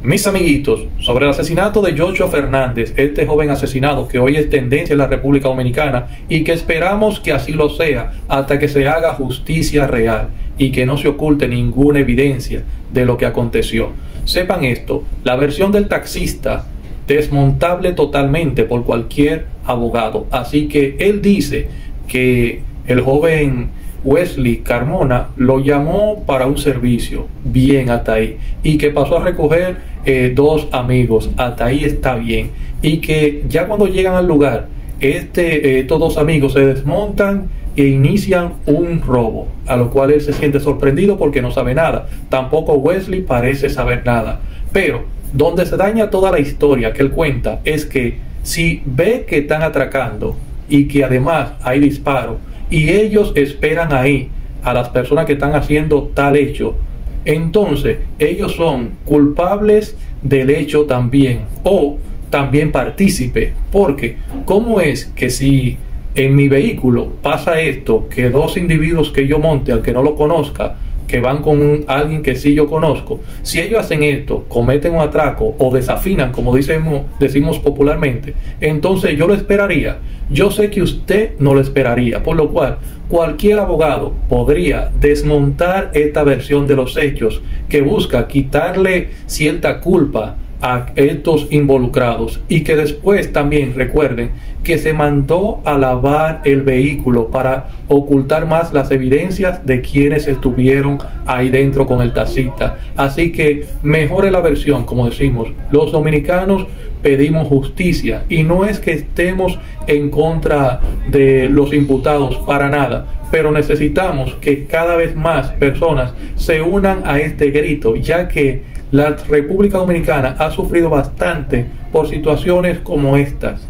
Mis amiguitos, sobre el asesinato de Joshua Fernández, este joven asesinado que hoy es tendencia en la República Dominicana y que esperamos que así lo sea hasta que se haga justicia real y que no se oculte ninguna evidencia de lo que aconteció. Sepan esto, la versión del taxista desmontable totalmente por cualquier abogado. Así que él dice que el joven Wesley Carmona lo llamó para un servicio, bien hasta ahí, y que pasó a recoger eh, dos amigos, hasta ahí está bien, y que ya cuando llegan al lugar, este, eh, estos dos amigos se desmontan e inician un robo, a lo cual él se siente sorprendido porque no sabe nada, tampoco Wesley parece saber nada, pero donde se daña toda la historia que él cuenta es que si ve que están atracando y que además hay disparo, y ellos esperan ahí a las personas que están haciendo tal hecho, entonces ellos son culpables del hecho también o también partícipe. Porque, ¿cómo es que si en mi vehículo pasa esto, que dos individuos que yo monte, al que no lo conozca, que van con alguien que sí yo conozco, si ellos hacen esto, cometen un atraco o desafinan, como decimos, decimos popularmente, entonces yo lo esperaría. Yo sé que usted no lo esperaría, por lo cual cualquier abogado podría desmontar esta versión de los hechos que busca quitarle cierta culpa a estos involucrados y que después también recuerden que se mandó a lavar el vehículo para ocultar más las evidencias de quienes estuvieron ahí dentro con el taxista. Así que mejore la versión, como decimos, los dominicanos pedimos justicia y no es que estemos en contra de los imputados para nada, pero necesitamos que cada vez más personas se unan a este grito, ya que la República Dominicana ha sufrido bastante por situaciones como estas.